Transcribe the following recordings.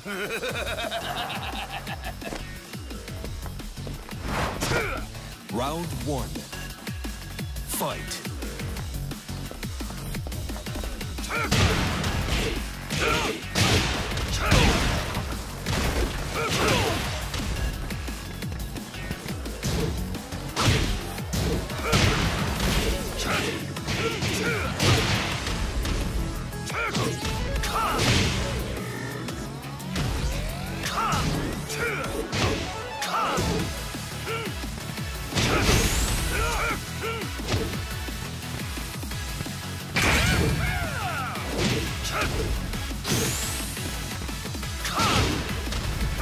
Round one. Fight.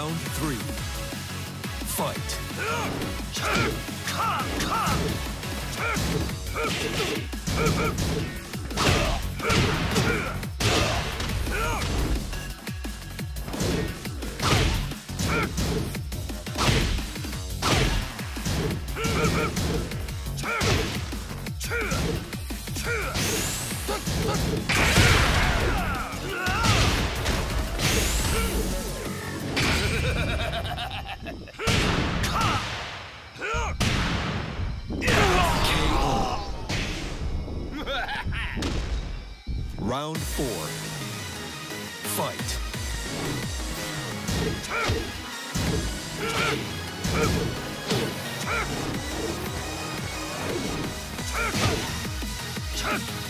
Round three. Fight. Round four. Fight.